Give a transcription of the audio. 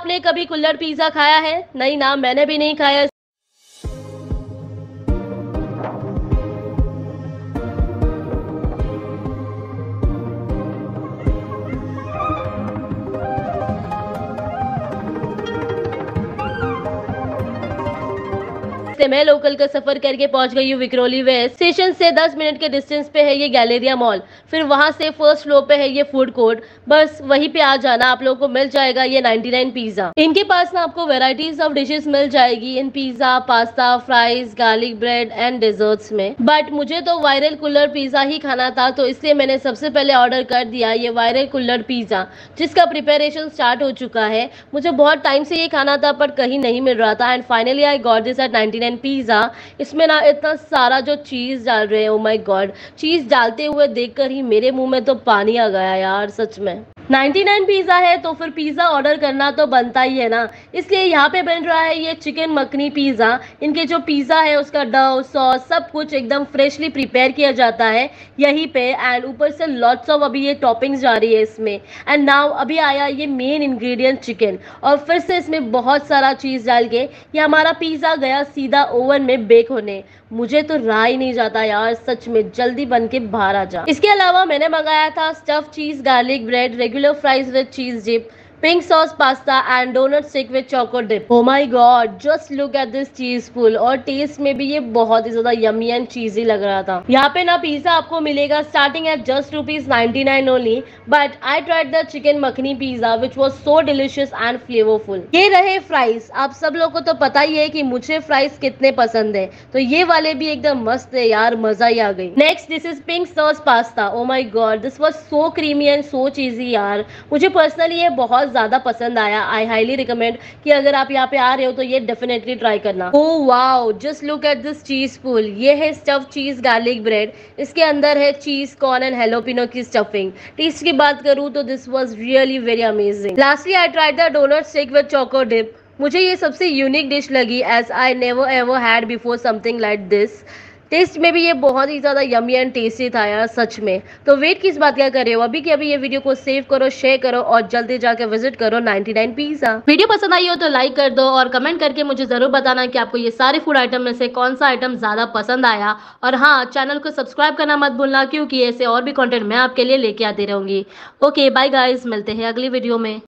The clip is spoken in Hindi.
आपने कभी कुल्लड़ पिज्जा खाया है? नहीं ना मैंने भी नहीं खाया। से मैं लोकल का सफ़र करके पहुँच गई हूँ विक्रोली वेस्ट स्टेशन से 10 मिनट के डिस्टेंस पे है ये गैलेरिया मॉल फिर वहाँ से फ़र्स्ट फ्लोर पे है ये फ़ूड कोर्ट बस वहीं पे आ जाना आप लोगों को मिल जाएगा ये 99 पिज्जा इनके पास ना आपको वेराइटीज ऑफ़ डिशेस मिल जाएगी इन pizza pasta fries garlic bread and desserts में. बट मुझे तो वायरल कुल्लर पिज्जा ही खाना था तो इसलिए मैंने सबसे पहले ऑर्डर कर दिया ये वायरल कुल्लर पिज्जा जिसका प्रिपेरेशन स्टार्ट हो चुका है. मुझे बहुत टाइम से ये खाना था बट कहीं नहीं मिल रहा था. And finally I got this at 99 and pizza इसमें ना इतना सारा जो चीज़ डाल रहे हैं ओ माय गॉड चीज़ डालते हुए देखकर ही मेरे मुँह में तो पानी आ गया यार, सच में। 99 पिज़्ज़ा है तो फिर पिज़्ज़ा ऑर्डर करना तो बनता ही है ना। इसलिए यहाँ पे बन रहा है ये चिकन मखनी पिज़्ज़ा। इनके जो पिज़्ज़ा है, उसका डव, सॉस, सब कुछ एकदम फ्रेशली प्रिपेयर किया जाता है यहीं पे। एंड ऊपर से लॉट्स ऑफ़ अभी ये टॉपिंग्स जा रही है इसमें। एंड नाउ अभी आया ये मेन इंग्रेडिएंट चिकन और फिर से इसमें बहुत सारा चीज़ डाल के ये हमारा पिज़्ज़ा गया सीधा ओवन में बेक होने। मुझे तो रहा ही नहीं जाता यार, सच में जल्दी बन के बाहर आ जा। इसके अलावा मैंने मंगाया था stuff cheese garlic bread regular fries with cheese dip pink sauce pasta and donut stick with choco dip. Oh my god, just look at this cheese pull और टेस्ट में भी ये बहुत ही ज़्यादा यमी एंड चीजी लग रहा था। यहाँ पे ना पिज्जा आपको मिलेगा starting at just rupees ninety nine only but I tried the chicken makhani pizza which was so delicious and flavourful ये रहे फ्राइज आप सब लोग को तो पता ही है कि मुझे फ्राइज कितने पसंद है। तो ये वाले भी एकदम मस्त है यार मज़ा ही आ गई। Next this is pink sauce pasta oh my god this was so creamy and so cheesy यार। मुझे पर्सनली ये बहुत ज़्यादा पसंद आया। आई हाईली रिकमेंड कि अगर आप यहाँ पे आ रहे हो तो ये डेफिनेटली ट्राई करना। ओ wow just look at this cheese pull ये है स्टफ़ चीज़ गार्लिक ब्रेड इसके अंदर है चीज़ कॉर्न एंड हेलोपिनो की स्टफिंग टेस्ट की बात करूँ तो this was really very amazing lastly I try the donut stick with choco dip मुझे ये सबसे यूनिक डिश लगी as I never ever had before something like this taste में भी ये बहुत ही ज़्यादा यमी एंड टेस्टी था यार, सच में। तो वेट किस बात क्या कर रहे हो? अभी के अभी ये वीडियो को सेव करो शेयर करो और जल्दी जाके विज़िट करो 99 नाइन पिज्जा वीडियो पसंद आई हो तो लाइक कर दो और कमेंट करके मुझे ज़रूर बताना कि आपको ये सारे फ़ूड आइटम में से कौन सा आइटम ज़्यादा पसंद आया। और हाँ चैनल को सब्सक्राइब करना मत भूलना, क्योंकि ऐसे और भी कॉन्टेंट मैं आपके लिए लेके आती रहूँगी। ओके बाय गाइज़ मिलते हैं अगली वीडियो में।